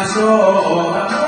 Ashoka.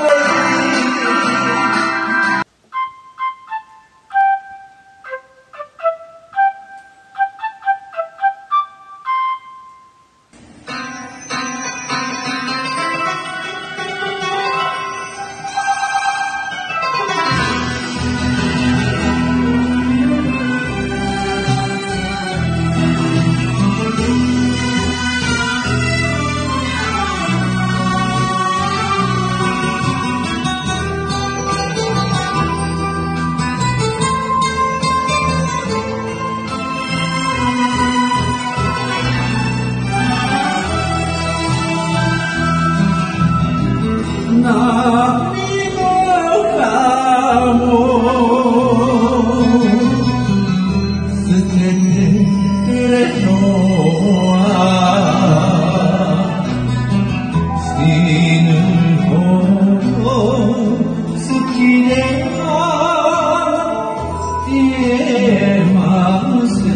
Maslim